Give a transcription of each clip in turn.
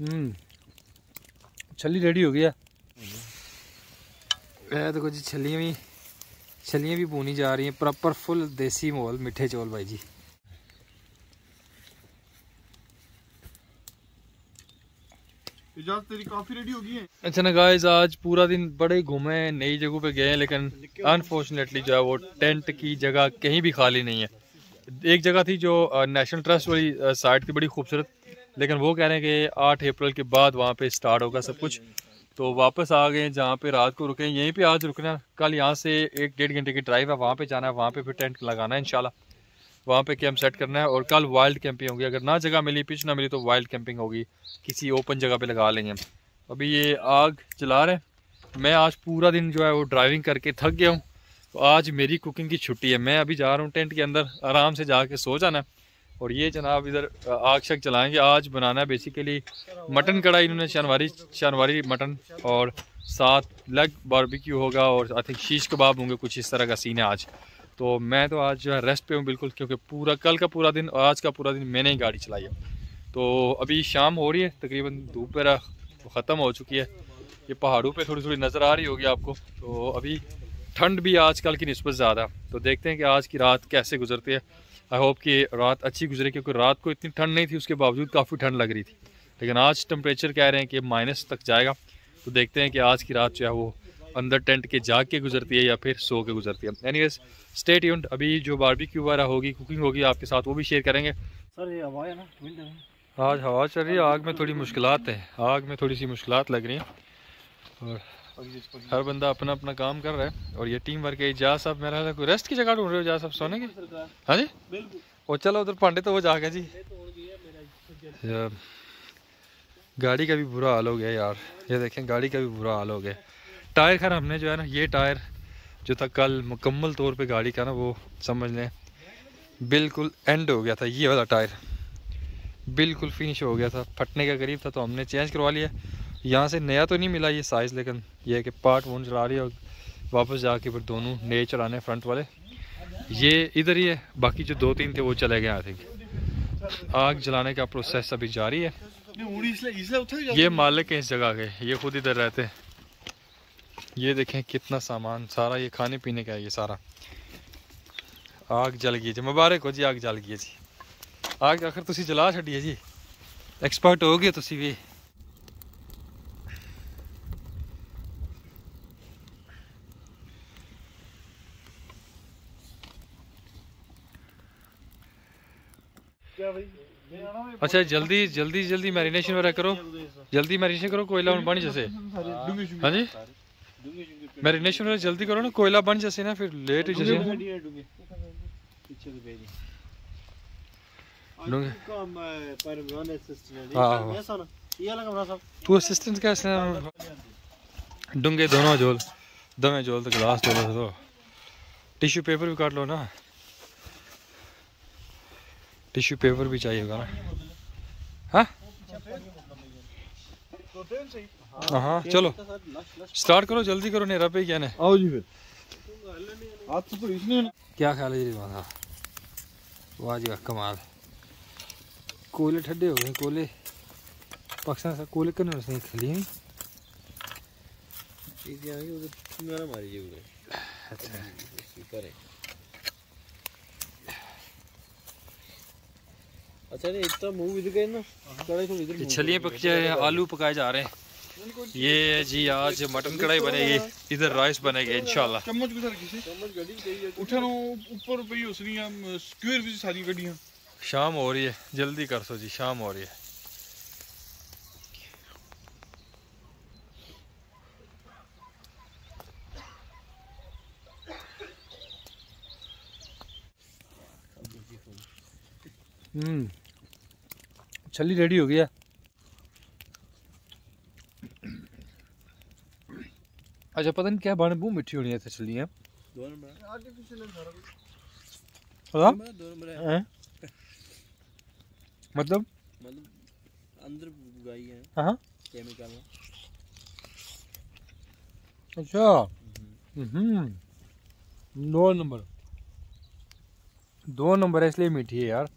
हम्म। छली रेडी हो गया है। देखो जी छलियाँ भी छलियाँ भी बोनी जा रही हैं। प्रॉपर फुल देसी माहौल मिठे चौल भाई जी। तेरी काफ़ी रेडी हो गई है। अच्छा ना गाइस आज पूरा दिन बड़े घूमे नई जगहों पे गए लेकिन अनफॉर्चुनेटली जो है वो टेंट की जगह कहीं भी खाली नहीं है। एक जगह थी जो नेशनल ट्रस्ट वाली साइड थी बड़ी खूबसूरत, लेकिन वो कह रहे हैं कि आठ अप्रैल के बाद वहाँ पे स्टार्ट होगा सब कुछ। तो वापस आ गए जहाँ पे रात को रुके यहीं पे आज रुकना कल यहाँ से एक डेढ़ घंटे की ड्राइव है, वहाँ पे जाना है, वहाँ पे फिर टेंट लगाना है, इंशाल्लाह। वहाँ पे कैंप सेट करना है और कल वाइल्ड कैंपिंग होगी। अगर ना जगह मिली पिच ना मिली तो वाइल्ड कैंपिंग होगी। किसी ओपन जगह पे लगा लेंगे अभी ये आग जला रहे हैं। मैं आज पूरा दिन जो है वो ड्राइविंग करके थक गया हूँ। तो आज मेरी कुकिंग की छुट्टी है। मैं अभी जा रहा हूँ टेंट के अंदर, आराम से जाके सो जाना और ये जनाब इधर आग शक चलाएँगे आज बनाना है बेसिकली मटन कढ़ाई इन्होंने शनवारी शनवारी मटन और साथ लेग बारबेक्यू होगा और आई थिंक शीश कबाब होंगे, कुछ इस तरह का सीन है आज। तो मैं तो आज रेस्ट पे हूँ बिल्कुल, क्योंकि पूरा, कल का पूरा दिन और आज का पूरा दिन मैंने ही गाड़ी चलाई है। तो अभी शाम हो रही है, तकरीबन धूप मेरा ख़त्म हो चुकी है। ये पहाड़ों पे थोड़ी थोड़ी नज़र आ रही होगी आपको। तो अभी ठंड भी आजकल की नस्बत ज़्यादा तो देखते हैं कि आज की रात कैसे गुजरती है। आई होप कि रात अच्छी गुजरे, क्योंकि रात को इतनी ठंड नहीं थी, उसके बावजूद काफ़ी ठंड लग रही थी। लेकिन आज टम्परेचर कह रहे हैं कि माइनस तक जाएगा। तो देखते हैं कि आज की रात जो है वो अंदर टेंट के जाग के गुजरती है या फिर सो के गुजरती है। एनी स्टेट यूंट अभी जो बारबेक्यू वगैरह होगी कुकिंग होगी आपके साथ वो भी शेयर करेंगे। सर ये हवा है ना आज हवा चल रही है आग में थोड़ी मुश्किल है। आग में थोड़ी सी मुश्किल लग रही हैं। और हर बंदा अपना अपना काम कर रहा है। और ये टीम वर्क है जा साहब मेरा कोई रेस्ट की जगह ढूंढ रहे हो जा साहब सोने की? हाँ जी? और चलो उधर पांडे तो वो जाके जी। गाड़ी का भी बुरा हाल हो गया यार। ये देखें गाड़ी का भी बुरा हाल हो गया। टायर खैर हमने जो है ना ये टायर जो था कल मुकम्मल तौर पे गाड़ी का ना वो समझ लें बिल्कुल एंड हो गया था ये वाला टायर। बिल्कुल फिनिश हो गया था फटने का करीब था तो हमने चेंज करवा लिया। यहाँ से नया तो नहीं मिला ये साइज़ लेकिन ये है कि पार्ट वन चला रही है और वापस जाके फिर दोनों नए चलाने फ्रंट वाले। ये इधर ही है बाकी जो दो तीन थे वो चले गए आई थिंक आग जलाने का प्रोसेस अभी जारी है। ये मालिक है इस जगह के ये खुद इधर रहते हैं। ये देखें कितना सामान, सारा ये खाने पीने का है ये सारा। आग जल गई जी, मुबारक हो जी, आग जल गई जी। आग आखिर तुम जला छड़िए जी। एक्सपर्ट हो गए तुम भी। अच्छा जल्दी जल्दी जल्दी मैरिनेशन वगैरह करो। जल्दी मैरिनेशन करो, कोयला बन जैसे। हाँ जी? मैरिनेशन वगैरह जल्दी करो ना कोयला बन जैसे ना फिर लेट जैसे। तू असिस्टेंट कैसे डूँगे दोनों झोल दमे झोल तो गिलास धो तो। टिश्यू पेपर भी काट लो ना। टिश्यू पेपर भी चाहिए होगा ना। हाँ? हाँ। चलो। स्टार्ट करो जल्दी करो नेरा रबे क्या ने। आओ जी फिर। आज तो इसने क्या ख्याल है जी रिजवान वाह जी वाह कमाल। कोयले ठंडे हो गए कोयले। पाकिस्तान से कोयले करने से खली हैं। अच्छा। अच्छा नहीं इतना मूव इधर गए ना। कढ़ाई थोड़ी पक जाए आलू पकाए जा रहे हैं। ये जी आज मटन कढ़ाई बनेगी। इधर राइस बनेगी इंशाल्लाह। चम्मच किसी उठा ऊपर पे उसनी हम स्क्वायर भी सारी गड्डियाँ। शाम हो रही है जल्दी कर सो जी शाम हो रही है हम्म छली रेडी हो गया अच्छा पता नहीं क्या बन बहुत मिठी होनी है छलियाँ मतलब मतलब अंदर उगाई है हाँ। केमिकल अच्छा। हम्म। नौ नंबर। दो नंबर है, इसलिए मीठी है यार।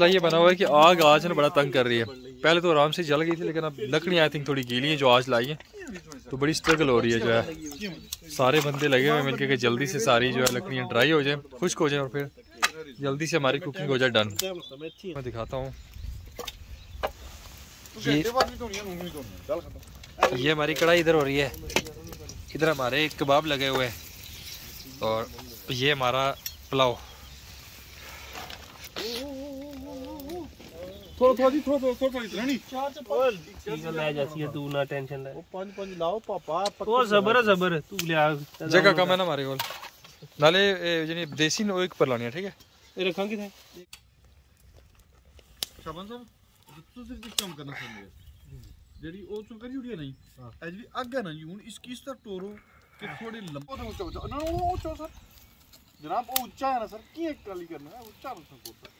मसला ये बना हुआ है कि आग आज ना बड़ा तंग कर रही है। पहले तो आराम से जल गई थी, लेकिन अब लकड़ी आई थिंक थोड़ी गीली है जो आज लाई है। तो बड़ी स्ट्रगल हो रही है जो है। सारे बंदे लगे हुए हैं, मिलके कि जल्दी से सारी जो है लकड़ियाँ ड्राई हो जाए, खुश्क हो जाए और फिर जल्दी से हमारी कुकिंग हो जाए डन मैं दिखाता हूँ। ये ये हमारी कढ़ाई इधर हो रही है। इधर हमारे कबाब लगे हुए हैं और ये हमारा पुलाव। ਥੋੜਾ ਥੋੜਾ ਜੀ ਥੋੜਾ ਥੋੜਾ ਥੋੜਾ ਇਤਨਾ ਨਹੀਂ ਚਾਰ ਚ ਪੰਜ ਠੀਕ ਹੈ ਲੈ ਜਾਸੀ ਤੂੰ ਨਾ ਟੈਨਸ਼ਨ ਲੈ ਉਹ ਪੰਜ ਪੰਜ ਲਾਓ ਪਾਪਾ ਉਹ ਜ਼ਬਰ ਜ਼ਬਰ ਤੂੰ ਲਿਆ ਜਗ੍ਹਾ ਕਮ ਹੈ ਨਾ ਮਾਰੇ ਕੋਲ ਨਾਲੇ ਜਿਹੜੀ ਦੇਸੀ ਨੋ ਇੱਕ ਪਰ ਲਾਣੀ ਹੈ ਠੀਕ ਹੈ ਇਹ ਰੱਖਾਂ ਕਿਥੇ ਸ਼ਾਬਾਨ ਸਾਹਿਬ ਤੁਸੀਂ ਸਿਰਫ ਇੱਕ ਕੰਮ ਕਰਨਾ ਚਾਹੁੰਦੇ ਜਿਹੜੀ ਉਹ ਚੋਂ ਕਰੀ ਜੁੜੀ ਨਹੀਂ ਐਜ ਵੀ ਅੱਗ ਹੈ ਨਾ ਜੀ ਹੁਣ ਇਸ ਕਿਸ ਤਰ੍ਹਾਂ ਟੋਰੋ ਕਿ ਥੋੜੇ ਲੰਬੋ ਤੋਂ ਉੱਚਾ ਨਾ ਉਹ ਉੱਚਾ ਸਰ ਜਨਾਬ ਉਹ ਉੱਚਾ ਹੈ ਨਾ ਸਰ ਕੀ ਇੱਕ ਕਾਲੀ ਕਰਨਾ ਹੈ ਉੱਚਾ ਨੂੰ ਸੰਕੋਤਾ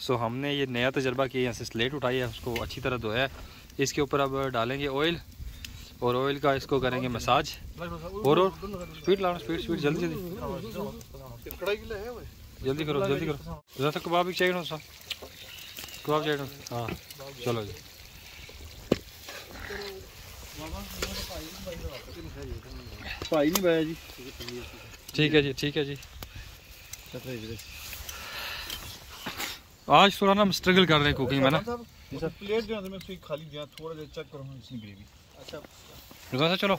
सो हमने ये नया तजर्बा किया यहाँ से स्लेट उठाई है उसको अच्छी तरह धोया है। इसके ऊपर अब डालेंगे ऑयल और ऑयल का इसको करेंगे मसाज और और स्पीड लाओ स्पीड स्पीड जल्दी जल्दी। जल्दी करो जल्दी करो। तो कबाब भी चाहिए ना सा कबाब चाहिए हाँ चलो जी। भाई नहीं भाई जी। ठीक है जी ठीक है जी। आज थोड़ा ना स्ट्रगल कर रहे हैं कुकिंग में ना। प्लेट जो खाली दिया थोड़ा देर चेक करो इसकी ग्रेवी अच्छा। चलो।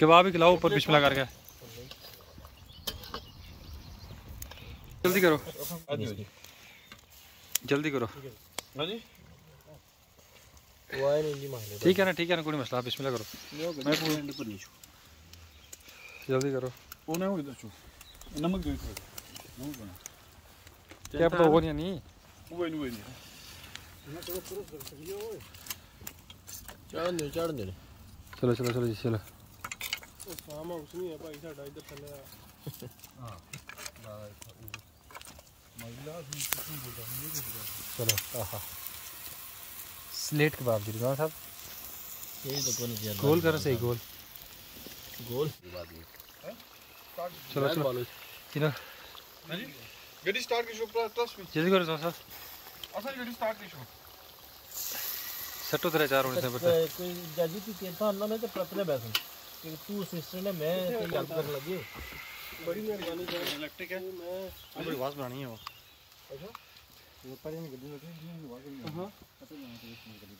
कबाब ही खिलाओ ऊपर बिस्मिल्लाह करके। जल्दी करो। जल्दी करो। ठीक है। ना ठीक है ना कोई मसला बिस्मिल्लाह करो। मैं जल्दी करो। नमक Tentaram. Quebra o olho चलो चलो चलो जी चलो। सामा कुछ महिला भी है चलो हाँ, हाँ। स्लेट के बाद जी साहब। तो गोल करो सही गोल। गोल? चलो चलो। चलो। गड़ी स्टार्ट की शो प्लस प्लस me. जल्दी करो सर असल get it start Kishu. सट्टो तेरे चार होने से बता। अच्छा, जाजी की केता अन्ना तो में तो प्रतले बैठन कि तू सिस्टर ने मैं तेरी हेल्प कर लगी। बड़ी मेरी मेहरबानी है इलेक्ट्रिक है। मैं बड़ी वास बनानी है वो। अच्छा? हाँ।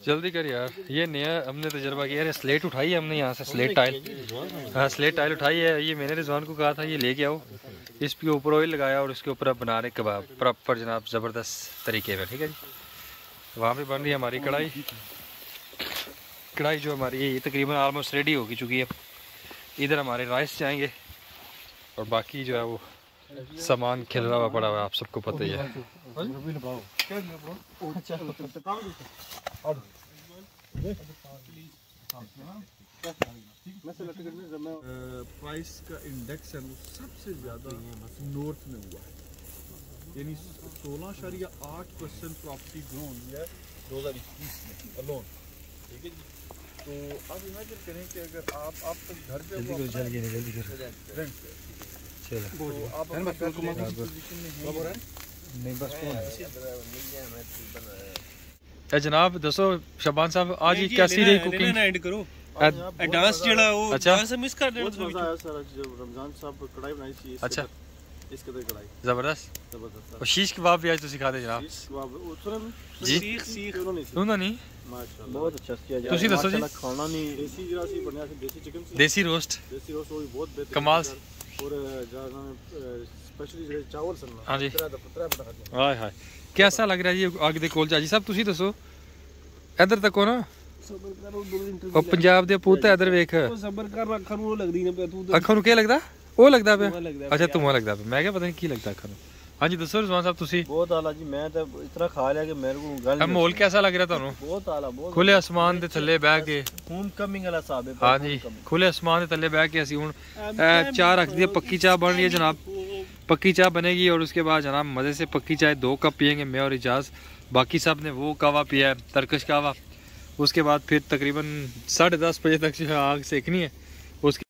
जल्दी कर यार। ये नया हमने तो तजर्बा किया। यार स्लेट उठाई है हमने यहाँ से स्लेट टाइल हाँ। स्लेट टाइल उठाई है। ये मैंने रिजवान को कहा था ये लेके आओ। इसके ऊपर ऑयल लगाया और इसके ऊपर अब बना रहे कबाब प्रॉपर जनाब ज़बरदस्त तरीके में ठीक है जी? वहाँ पे बन रही है हमारी कढ़ाई। कढ़ाई जो हमारी है, ये तकरीबन आलमोस्ट रेडी होगी चुकी है। इधर हमारे राइस जाएँगे और बाकी जो है वो सामान खिल रहा हुआ पड़ा हुआ आप सबको पता ही है। प्राइस का इंडेक्स है वो सबसे ज़्यादा नॉर्थ में हुआ है यानी सोलह शरिया आठ परसेंट प्रॉपर्टी ग्रो हुई है दो हज़ार इक्कीस में अलोन ठीक है जी तो अब इमेजिन करें कि अगर आप आप तक घर पे जल्दी करो जल्दी जल्दी करो रेंट पे तो आप अपने घर को पोजीशन में हैं नहीं बस ए जनाब दसो शबान साहब आज ही कैसी रही कुकिंग ਐਡ ਕਰੋ ਐਡਵਾਂਸ ਜਿਹੜਾ ਉਹ अच्छा। डांस मिस कर देना बहुत मजा आया सर आज जब रमजान साहब कढ़ाई बनाई थी इसके अच्छा अंदर- इसके अंदर कढ़ाई जबरदस्त जबरदस्त और शीश कबाब भी आज तो सिखा दे जनाब सीख कबाब वो सुना नहीं जी सीख सीख क्यों नहीं सुना नहीं माशाल्लाह ਬਹੁਤ ਅੱਛਾ ਸੀ ਅੱਜ ਤੁਸੀਂ ਦੱਸੋ ਜੀ माशाल्लाह खाना नहीं देसी जरा सी बढ़िया सी देसी चिकन सी देसी रोस्ट देसी रोस्ट वो भी बहुत बेहतर कमाल सर। और जरा स्पेशली ਜਿਹੜੇ ਚਾਵਲ ਸਨ ਨਾ ਹਾਂਜੀ। ਤੇਰਾ ਦਾ ਪਤਰਾ ਬਣਾ ਕੇ ਹਾਏ ਹਾਏ ਕਿਹਦਾ ਲੱਗ ਰਿਹਾ ਜੀ ਅੱਗ ਦੇ ਕੋਲ? ਚਾਜੀ ਸਾਹਿਬ ਤੁਸੀਂ ਦੱਸੋ। ਇਧਰ ਤੱਕੋ ਨਾ। ਉਹ ਪੰਜਾਬ ਦੇ ਪੁੱਤ ਇਧਰ ਵੇਖ। ਅੱਖਾਂ ਨੂੰ ਕੀ ਲੱਗਦਾ? ਉਹ ਲੱਗਦਾ ਪਿਆ। ਅੱਛਾ ਧੂਆਂ ਲੱਗਦਾ ਪਿਆ। ਮੈਂ ਕਿਹਾ ਪਤਾ ਨਹੀਂ ਕੀ ਲੱਗਦਾ ਅੱਖਾਂ ਨੂੰ। ਹਾਂਜੀ ਦੱਸੋ ਰਿਜ਼ਵਾਨ ਸਾਹਿਬ ਤੁਸੀਂ। ਬਹੁਤ ਆਲਾ ਜੀ ਮੈਂ ਤਾਂ ਇਸ ਤਰ੍ਹਾਂ ਖਾ ਲਿਆ ਕਿ ਮੇਰੇ ਕੋਲ ਗੱਲ ਨਹੀਂ ਮਾਹੌਲ ਕਿਹਦਾ ਲੱਗ ਰਿਹਾ ਤੁਹਾਨੂੰ? ਬਹੁਤ ਆਲਾ ਬਹੁਤ ਖੁੱਲੇ ਅਸਮਾਨ ਦੇ ਥੱਲੇ ਬਹਿ ਕੇ। ਹੋਮ ਕਮਿੰਗ ਵਾਲਾ ਸਾਹਿਬ ਹਾਂਜੀ ਖੁੱਲੇ ਅਸਮਾਨ ਦੇ ਥੱਲੇ ਬਹਿ ਕੇ ਅਸੀਂ ਹੁਣ ਚਾਹ ਰੱਖਦੀ ਹੈ ਪੱਕੀ ਚਾਹ ਬਣ ਰਹੀ ਹੈ ਜਨਾਬ। पक्की चाय बनेगी और उसके बाद जनाब मज़े से पक्की चाय, दो कप पियेंगे मैं और इजाज। बाकी सबने वो कावा पिया है, तरकश कावा। उसके बाद फिर तकरीबन साढ़े दस बजे तक जो है आग सेकनी है। उसके